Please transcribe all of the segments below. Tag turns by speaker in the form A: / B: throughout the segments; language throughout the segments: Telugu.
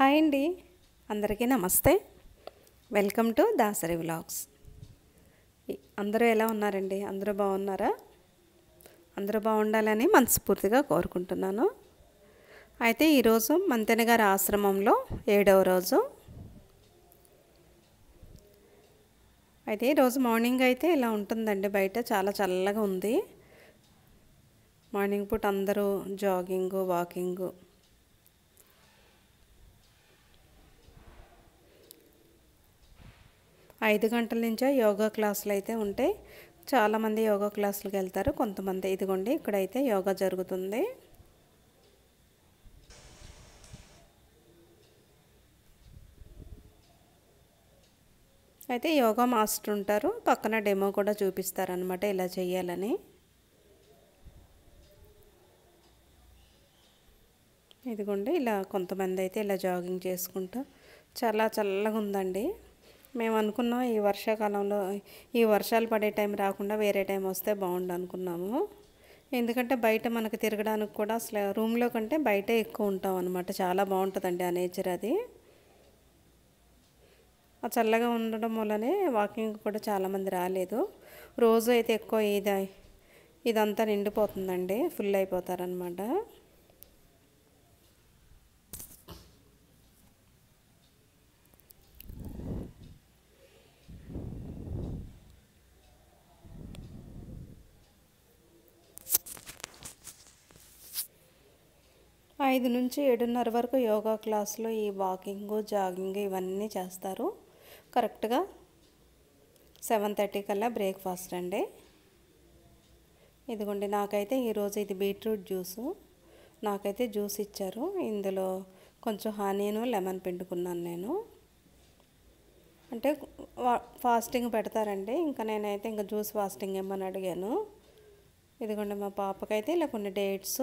A: హాయ్ అండి. అందరికీ నమస్తే. వెల్కమ్ టు దాసరి వ్లాగ్స్ అందరూ ఎలా ఉన్నారండి? అందరూ బాగున్నారా? అందరూ బాగుండాలని మనస్ఫూర్తిగా కోరుకుంటున్నాను. అయితే ఈరోజు మంతెన గారి ఆశ్రమంలో ఏడవ రోజు. అయితే ఈరోజు మార్నింగ్ అయితే ఇలా ఉంటుందండి. బయట చాలా చల్లగా ఉంది. మార్నింగ్ పూట అందరూ జాగింగ్ వాకింగ్ ఐదు గంటల నుంచే యోగా క్లాసులు అయితే ఉంటాయి చాలామంది యోగా క్లాసులకు వెళ్తారు. కొంతమంది ఇదిగోండి ఇక్కడైతే యోగా జరుగుతుంది. అయితే యోగా మాస్టర్ ఉంటారు. పక్కన డెమో కూడా చూపిస్తారనమాట ఇలా చేయాలని. ఇదిగోండి ఇలా కొంతమంది అయితే ఇలా జాగింగ్ చేసుకుంటా చాలా చల్లగా ఉందండి. మేము అనుకున్నాం ఈ వర్షాకాలంలో ఈ వర్షాలు పడే టైం రాకుండా వేరే టైం వస్తే బాగుండు అనుకున్నాము. ఎందుకంటే బయట మనకు తిరగడానికి కూడా అసలు రూమ్లో కంటే బయటే ఎక్కువ ఉంటాం అనమాట చాలా బాగుంటుందండి ఆ నేచర్ అది. ఆ చల్లగా ఉండడం వల్లనే వాకింగ్ కూడా చాలామంది రాలేదు. రోజు అయితే ఎక్కువ ఇది ఇదంతా నిండిపోతుందండి ఫుల్ అయిపోతారనమాట ఐదు నుంచి ఏడున్నర వరకు యోగా క్లాస్లో ఈ వాకింగ్ జాగింగ్ ఇవన్నీ చేస్తారు. కరెక్ట్గా సెవెన్ థర్టీ కల్లా బ్రేక్ఫాస్ట్ అండి. ఇదిగోండి నాకైతే ఈరోజు ఇది బీట్రూట్ జ్యూసు. నాకైతే జ్యూస్ ఇచ్చారు. ఇందులో కొంచెం హనీను లెమన్ పిండుకున్నాను నేను. అంటే ఫాస్టింగ్ పెడతారండి. ఇంకా నేనైతే ఇంకా జ్యూస్ ఫాస్టింగ్ ఏమని అడిగాను. ఇదిగోండి మా పాపకైతే ఇలా కొన్ని డేట్స్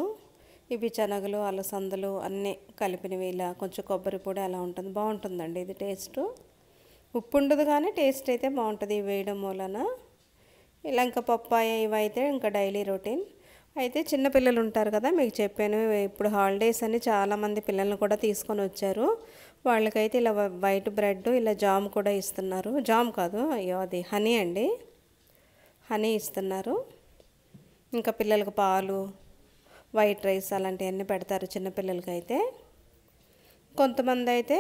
A: ఇవి శనగలు అలసందలు అన్నీ కలిపినవి ఇలా కొంచెం కొబ్బరి పొడి అలా ఉంటుంది. బాగుంటుందండి ఇది టేస్ట్. ఉప్పు ఉండదు కానీ టేస్ట్ అయితే బాగుంటుంది వేయడం వలన. ఇలా ఇంకా పప్పాయ ఇవి అయితే ఇంకా డైలీ రొటీన్. అయితే చిన్నపిల్లలు ఉంటారు కదా మీకు చెప్పాను ఇప్పుడు హాలిడేస్ అని చాలామంది పిల్లల్ని కూడా తీసుకొని వచ్చారు. వాళ్ళకైతే ఇలా వై- వైట్ బ్రెడ్ ఇలా జామ్ కూడా ఇస్తున్నారు. జామ్ కాదు అయ్యో అది హనీ అండి. హనీ ఇస్తున్నారు. ఇంకా పిల్లలకు పాలు వైట్ రైస్ అలాంటివన్నీ పెడతారు చిన్నపిల్లలకి అయితే కొంతమంది అయితే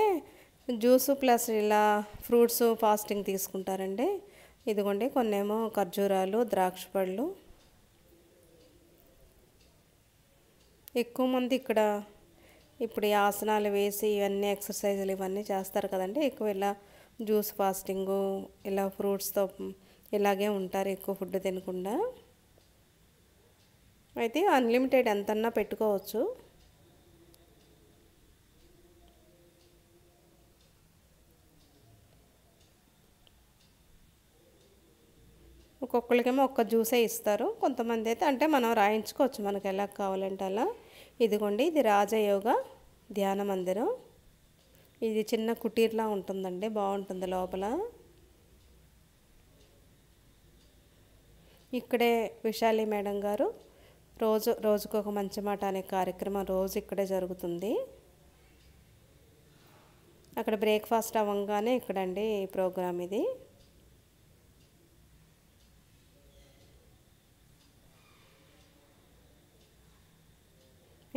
A: జ్యూసు ప్లస్ ఇలా ఫ్రూట్స్ ఫాస్టింగ్ తీసుకుంటారండి. ఇదిగోండి కొన్నేమో ఖర్జూరాలు ద్రాక్ష పళ్ళు. ఎక్కువ మంది ఇక్కడ ఇప్పుడు ఈ ఆసనాలు వేసి ఇవన్నీ ఎక్సర్సైజులు ఇవన్నీ చేస్తారు కదండి. ఎక్కువ ఇలా జ్యూస్ ఫాస్టింగు ఇలా ఫ్రూట్స్తో ఇలాగే ఉంటారు ఎక్కువ ఫుడ్ తినకుండా. అయితే అన్లిమిటెడ్ ఎంతన్నా పెట్టుకోవచ్చు. ఒక్కొక్కరికేమో ఒక్క జ్యూసే ఇస్తారు. కొంతమంది అయితే అంటే మనం రాయించుకోవచ్చు మనకు ఎలా కావాలంటే అలా. ఇదిగోండి ఇది రాజయోగ ధ్యాన మందిరం. ఇది చిన్న కుటీర్లా ఉంటుందండి బాగుంటుంది లోపల. ఇక్కడే విశాలి మేడం గారు రోజు రోజుకు ఒక మంచి మాట అనే కార్యక్రమం రోజు ఇక్కడే జరుగుతుంది. అక్కడ బ్రేక్ఫాస్ట్ అవ్వగానే ఇక్కడండి ఈ ప్రోగ్రామ్ ఇది.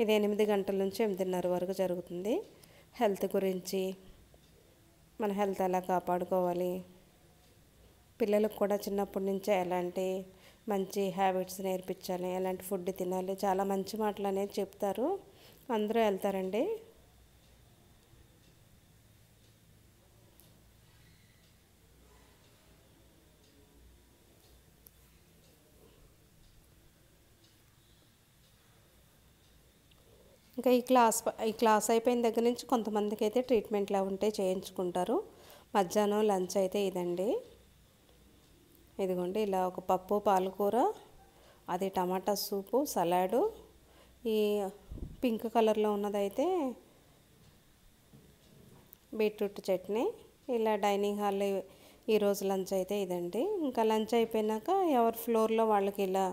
A: ఇది ఎనిమిది గంటల నుంచి ఎనిమిదిన్నర వరకు జరుగుతుంది. హెల్త్ గురించి మన హెల్త్ ఎలా కాపాడుకోవాలి పిల్లలకు కూడా చిన్నప్పటి నుంచే ఎలాంటి మంచి హ్యాబిట్స్ నేర్పించాలి ఎలాంటి ఫుడ్ తినాలి చాలా మంచి మాటలు అనేది చెప్తారు. అందరూ వెళ్తారండి. ఇంకా ఈ క్లాస్ ఈ క్లాస్ అయిపోయిన దగ్గర నుంచి కొంతమందికి అయితే ట్రీట్మెంట్లు అవి ఉంటే చేయించుకుంటారు. మధ్యాహ్నం లంచ్ అయితే ఇదండి. ఇదిగోండి ఇలా ఒక పప్పు పాలకూర అది టమాటా సూపు సలాడు. ఈ పింక్ కలర్లో ఉన్నదైతే బీట్రూట్ చట్నీ. ఇలా డైనింగ్ హాల్లో ఈరోజు లంచ్ అయితే ఇదండి. ఇంకా లంచ్ అయిపోయినాక ఎవరి ఫ్లోర్లో వాళ్ళకి ఇలా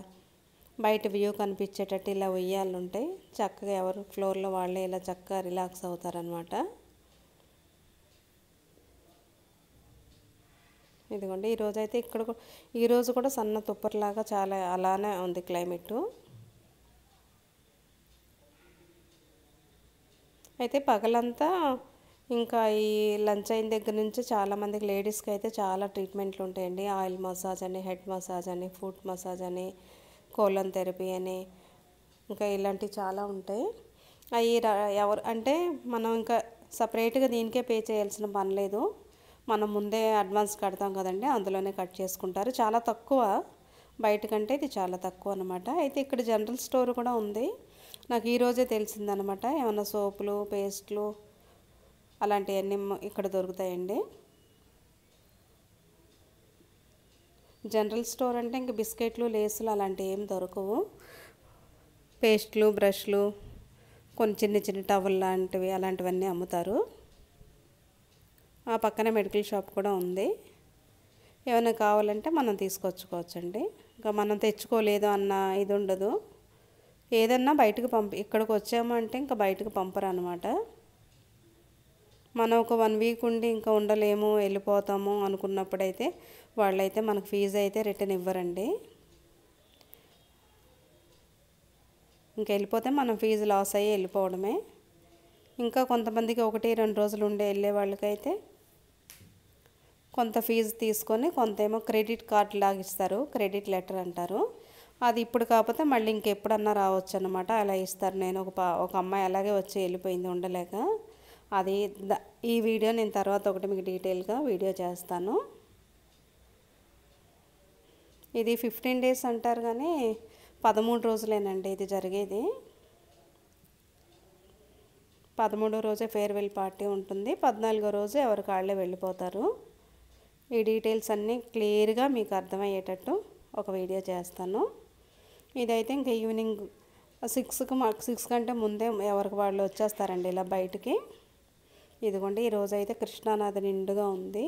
A: బయట వ్యూ కనిపించేటట్టు ఇలా ఉయ్యాలు ఉంటాయి చక్కగా ఎవరు ఫ్లోర్లో వాళ్ళే ఇలా చక్కగా రిలాక్స్ అవుతారనమాట ఇదిగోండి ఈరోజు అయితే ఇక్కడ ఈరోజు కూడా సన్న తుప్పర్లాగా చాలా అలానే ఉంది క్లైమేట్. అయితే పగలంతా ఇంకా ఈ లంచ్ అయిన దగ్గర నుంచి చాలామందికి లేడీస్కి అయితే చాలా ట్రీట్మెంట్లు ఉంటాయండి. ఆయిల్ మసాజ్ అని హెడ్ మసాజ్ అని ఫుట్ మసాజ్ అని కోలన్ థెరపీ అని ఇంకా ఇలాంటివి చాలా ఉంటాయి. అవి ఎవరు అంటే మనం ఇంకా సపరేట్గా దీనికే పే చేయాల్సిన పని లేదు. మనం ముందే అడ్వాన్స్ కడతాం కదండి అందులోనే కట్ చేసుకుంటారు. చాలా తక్కువ బయట కంటే ఇది చాలా తక్కువ అనమాట అయితే ఇక్కడ జనరల్ స్టోర్ కూడా ఉంది. నాకు ఈరోజే తెలిసిందనమాట ఏమైనా సోపులు పేస్ట్లు అలాంటివన్నీ ఇక్కడ దొరుకుతాయండి. జనరల్ స్టోర్ అంటే ఇంక బిస్కెట్లు లేసులు అలాంటివి ఏం దొరకవు. పేస్ట్లు బ్రష్లు కొన్ని చిన్న చిన్న టవల్ లాంటివి అలాంటివన్నీ అమ్ముతారు. ఆ పక్కనే మెడికల్ షాప్ కూడా ఉంది. ఏమైనా కావాలంటే మనం తీసుకొచ్చుకోవచ్చండి. ఇంకా మనం తెచ్చుకోలేదు అన్న ఇది ఉండదు. ఏదన్నా బయటకు పంపి ఇక్కడికి వచ్చామంటే ఇంకా బయటకు పంపరు అనమాట మనం ఒక వన్ వీక్ ఉండి ఇంకా ఉండలేము వెళ్ళిపోతాము అనుకున్నప్పుడైతే వాళ్ళైతే మనకు ఫీజు అయితే రిటర్న్ ఇవ్వరండి. ఇంకా వెళ్ళిపోతే మనం ఫీజు లాస్ అయ్యి వెళ్ళిపోవడమే. ఇంకా కొంతమందికి ఒకటి రెండు రోజులు ఉండే వెళ్ళే వాళ్ళకైతే కొంత ఫీజు తీసుకొని కొంత ఏమో క్రెడిట్ కార్డ్ లాగా ఇస్తారు. క్రెడిట్ లెటర్ అంటారు. అది ఇప్పుడు కాకపోతే మళ్ళీ ఇంకెప్పుడన్నా రావచ్చు అనమాట అలా ఇస్తారు. నేను ఒక పా ఒక అమ్మాయి అలాగే వచ్చి వెళ్ళిపోయింది ఉండలేక. అది ఈ వీడియో నేను తర్వాత ఒకటి మీకు డీటెయిల్గా వీడియో చేస్తాను. ఇది ఫిఫ్టీన్ డేస్ అంటారు కానీ పదమూడు రోజులేనండి ఇది జరిగేది. పదమూడో రోజే ఫేర్వెల్ పార్టీ ఉంటుంది. పద్నాలుగో రోజు ఎవరి కాళ్ళే వెళ్ళిపోతారు. ఈ డీటెయిల్స్ అన్నీ క్లియర్గా మీకు అర్థమయ్యేటట్టు ఒక వీడియో చేస్తాను. ఇదైతే ఇంకా ఈవినింగ్ సిక్స్కి మాకు సిక్స్ కంటే ముందే ఎవరికి వాళ్ళు వచ్చేస్తారండి ఇలా బయటికి. ఇదిగోండి ఈరోజు అయితే కృష్ణానది నిండుగా ఉంది.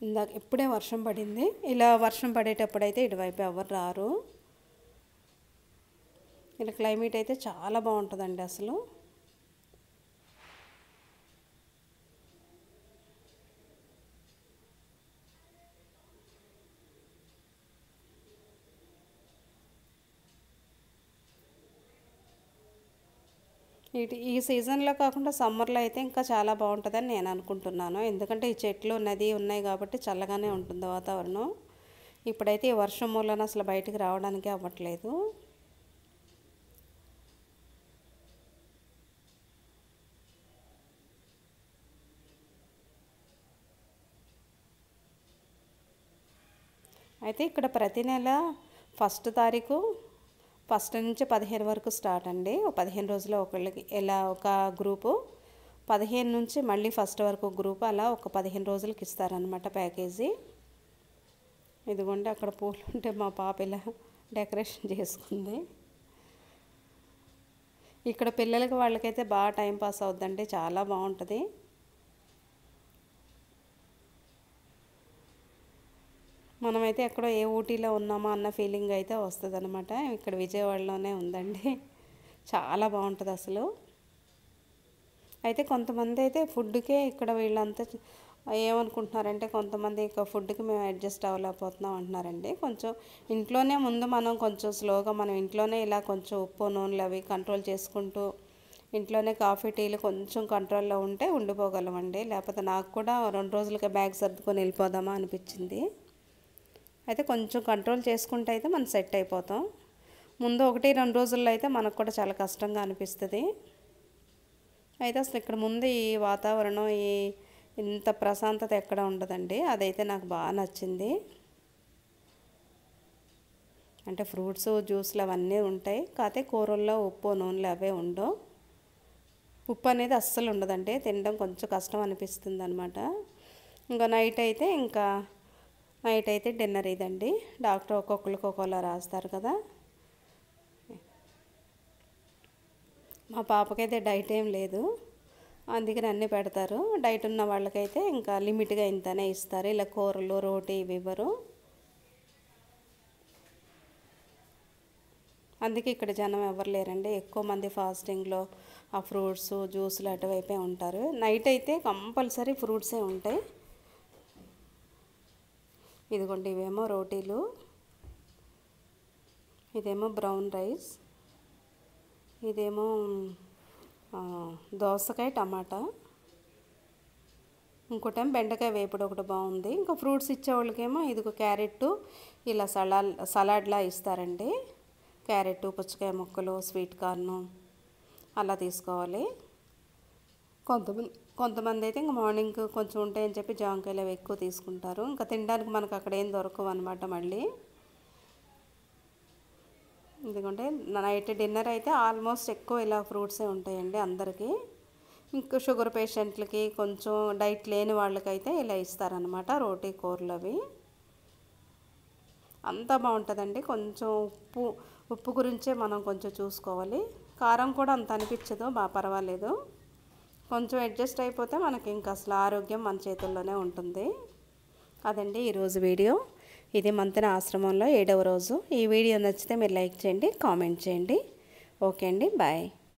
A: ఇందాక ఇప్పుడే వర్షం పడింది. ఇలా వర్షం పడేటప్పుడు అయితే ఇటువైపు ఎవరు రారు. ఇలా క్లైమేట్ అయితే చాలా బాగుంటుందండి అసలు. ఈ సీజన్లో కాకుండా సమ్మర్లో అయితే ఇంకా చాలా బాగుంటుందని నేను అనుకుంటున్నాను. ఎందుకంటే ఈ చెట్లు నది ఉన్నాయి కాబట్టి చల్లగానే ఉంటుంది వాతావరణం. ఇప్పుడైతే ఈ వర్షం మూలన అసలు బయటికి రావడానికి అవ్వట్లేదు. అయితే ఇక్కడ ప్రతి నెల ఫస్ట్ తారీఖు ఫస్ట్ నుంచి పదిహేను వరకు స్టార్ట్ అండి. ఒక పదిహేను రోజులు ఒకళ్ళకి ఇలా ఒక గ్రూపు. పదిహేను నుంచి మళ్ళీ ఫస్ట్ వరకు గ్రూప్ అలా ఒక పదిహేను రోజులకి ఇస్తారనమాట ప్యాకేజీ. ఇదిగోండి అక్కడ పూలు ఉంటే మా పాప ఇలా డెకరేషన్ చేసుకుంది. ఇక్కడ పిల్లలకి వాళ్ళకైతే బాగా టైం పాస్ అవుద్దండి. చాలా బాగుంటుంది. మనమైతే ఎక్కడో ఏ ఊటీలో ఉన్నామా అన్న ఫీలింగ్ అయితే వస్తుంది అనమాట ఇక్కడ విజయవాడలోనే ఉందండి. చాలా బాగుంటుంది అసలు. అయితే కొంతమంది అయితే ఫుడ్కే ఇక్కడ వీళ్ళంతా ఏమనుకుంటున్నారంటే కొంతమంది ఇక ఫుడ్కి మేము అడ్జస్ట్ అవ్వలేకపోతున్నాం అంటున్నారండి. కొంచెం ఇంట్లోనే ముందు మనం కొంచెం స్లోగా మనం ఇంట్లోనే ఇలా కొంచెం ఉప్పు నూనెలు అవి కంట్రోల్ చేసుకుంటూ ఇంట్లోనే కాఫీ టీలు కొంచెం కంట్రోల్లో ఉంటే ఉండిపోగలమండి. లేకపోతే నాకు కూడా రెండు రోజులకే బ్యాగ్ సర్దుకొని వెళ్ళిపోదామా అనిపించింది. అయితే కొంచెం కంట్రోల్ చేసుకుంటే అయితే మనం సెట్ అయిపోతాం. ముందు ఒకటి రెండు రోజుల్లో అయితే మనకు కూడా చాలా కష్టంగా అనిపిస్తుంది. అయితే అసలు ఇక్కడ ముందు ఈ వాతావరణం ఈ ఇంత ప్రశాంతత ఎక్కడ ఉండదండి. అదైతే నాకు బాగా నచ్చింది. అంటే ఫ్రూట్స్ జ్యూస్లు అవన్నీ ఉంటాయి. కాకపోతే కూరల్లో ఉప్పు నూనెలు అవే ఉండవు. ఉప్పు అనేది అస్సలు ఉండదండి. తినడం కొంచెం కష్టం అనిపిస్తుంది అనమాట ఇంకా నైట్ అయితే ఇంకా నైట్ అయితే డిన్నర్ ఇదండి. డాక్టర్ ఒక్కొక్కరికి ఒక్కోలా రాస్తారు కదా. మా పాపకైతే డైట్ ఏం లేదు. అందుకని అన్నీ పెడతారు. డైట్ ఉన్న వాళ్ళకైతే ఇంకా లిమిట్గా ఇంతనే ఇస్తారు. ఇలా కూరలు రోటీ ఇవి ఇవ్వరు. అందుకే ఇక్కడ జనం ఎవరు లేరండి. ఎక్కువ మంది ఫాస్టింగ్లో ఆ ఫ్రూట్స్ జ్యూస్లు అటువైపే ఉంటారు. నైట్ అయితే కంపల్సరీ ఫ్రూట్సే ఉంటాయి. ఇదిగోండి ఇవేమో రోటీలు. ఇదేమో బ్రౌన్ రైస్. ఇదేమో దోసకాయ టమాటా. ఇంకోటేమో బెండకాయ వేపుడు ఒకటి బాగుంది. ఇంకా ఫ్రూట్స్ ఇచ్చేవాళ్ళకేమో ఇదిగో క్యారెట్ ఇలా సలా సలాడ్లా ఇస్తారండి. క్యారెట్ పుచ్చకాయ ముక్కలు స్వీట్ కార్ను. అలా తీసుకోవాలి. కొంతమంది కొంతమంది అయితే ఇంకా మార్నింగ్ కొంచెం ఉంటాయని చెప్పి జామకాయలు అవి ఎక్కువ తీసుకుంటారు. ఇంకా తినడానికి మనకు అక్కడ ఏం దొరకవు అనమాట మళ్ళీ. ఎందుకంటే నైట్ డిన్నర్ అయితే ఆల్మోస్ట్ ఎక్కువ ఇలా ఫ్రూట్సే ఉంటాయండి అందరికీ. ఇంకా షుగర్ పేషెంట్లకి కొంచెం డైట్ లేని వాళ్ళకైతే ఇలా ఇస్తారనమాట రోటీ కూరలు అవి. అంతా బాగుంటుందండి. కొంచెం ఉప్పు ఉప్పు గురించే మనం కొంచెం చూసుకోవాలి. కారం కూడా అంత అనిపించదు బాగా పర్వాలేదు. కొంచెం అడ్జస్ట్ అయిపోతే మనకి ఇంకా అసలు ఆరోగ్యం మన చేతుల్లోనే ఉంటుంది. అదండి ఈరోజు వీడియో. ఇది మంతెన ఆశ్రమంలో ఏడవ రోజు. ఈ వీడియో నచ్చితే మీరు లైక్ చేయండి కామెంట్ చేయండి. ఓకే అండి బాయ్.